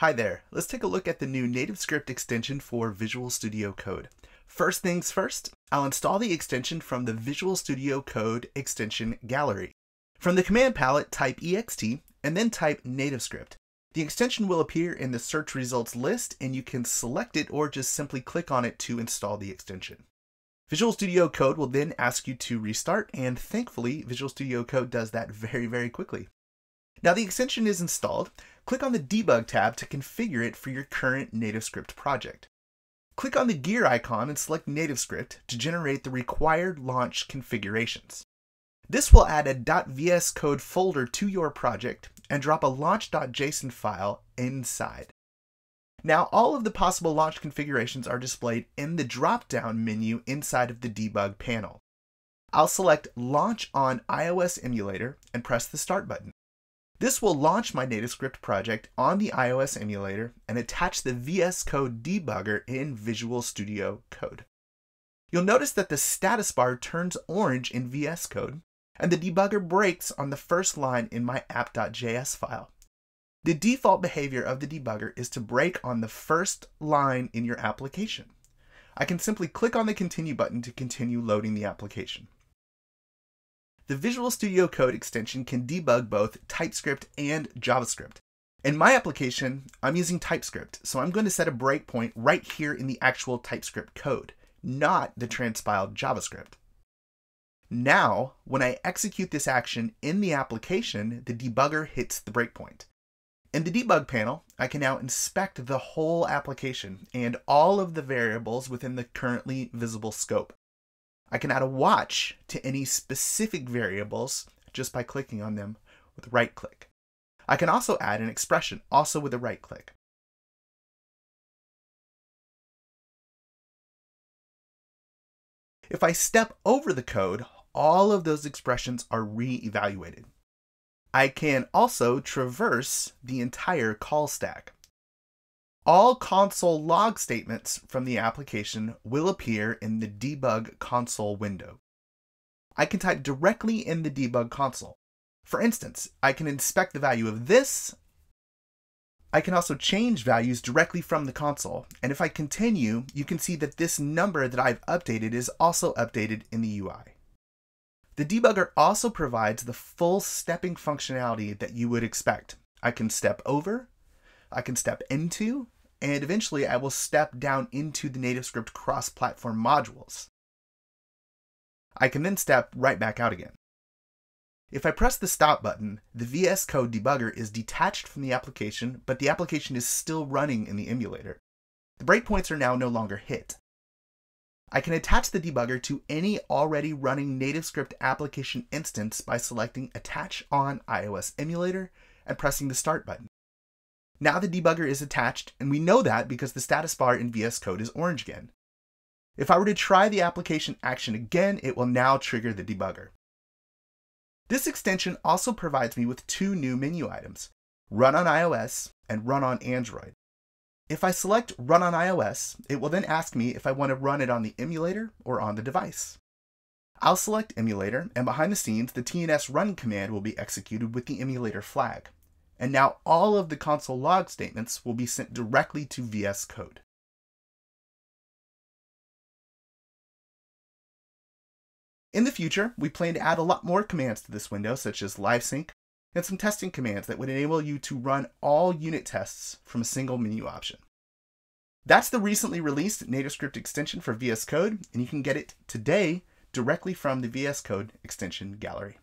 Hi there, let's take a look at the new NativeScript extension for Visual Studio Code. First things first, I'll install the extension from the Visual Studio Code extension gallery. From the command palette, type ext and then type NativeScript. The extension will appear in the search results list and you can select it or just simply click on it to install the extension. Visual Studio Code will then ask you to restart and thankfully Visual Studio Code does that very, very quickly. Now the extension is installed, click on the Debug tab to configure it for your current NativeScript project. Click on the gear icon and select NativeScript to generate the required launch configurations. This will add a .vscode folder to your project and drop a launch.json file inside. Now all of the possible launch configurations are displayed in the drop-down menu inside of the debug panel. I'll select Launch on iOS Emulator and press the Start button. This will launch my NativeScript project on the iOS emulator and attach the VS Code debugger in Visual Studio Code. You'll notice that the status bar turns orange in VS Code, and the debugger breaks on the first line in my app.js file. The default behavior of the debugger is to break on the first line in your application. I can simply click on the continue button to continue loading the application. The Visual Studio Code extension can debug both TypeScript and JavaScript. In my application, I'm using TypeScript, so I'm going to set a breakpoint right here in the actual TypeScript code, not the transpiled JavaScript. Now, when I execute this action in the application, the debugger hits the breakpoint. In the debug panel, I can now inspect the whole application and all of the variables within the currently visible scope. I can add a watch to any specific variables just by clicking on them with right click. I can also add an expression, also with a right click. If I step over the code, all of those expressions are re-evaluated. I can also traverse the entire call stack. All console log statements from the application will appear in the debug console window. I can type directly in the debug console. For instance, I can inspect the value of this. I can also change values directly from the console. And if I continue, you can see that this number that I've updated is also updated in the UI. The debugger also provides the full stepping functionality that you would expect. I can step over, I can step into, and eventually I will step down into the NativeScript cross-platform modules. I can then step right back out again. If I press the stop button, the VS Code debugger is detached from the application, but the application is still running in the emulator. The breakpoints are now no longer hit. I can attach the debugger to any already running NativeScript application instance by selecting Attach on iOS Emulator and pressing the Start button. Now the debugger is attached, and we know that because the status bar in VS Code is orange again. If I were to try the application action again, it will now trigger the debugger. This extension also provides me with two new menu items, Run on iOS and Run on Android. If I select Run on iOS, it will then ask me if I want to run it on the emulator or on the device. I'll select Emulator, and behind the scenes, the TNS run command will be executed with the emulator flag and now all of the console log statements will be sent directly to VS Code. In the future, we plan to add a lot more commands to this window, such as LiveSync, and some testing commands that would enable you to run all unit tests from a single menu option. That's the recently released NativeScript extension for VS Code, and you can get it today directly from the VS Code extension gallery.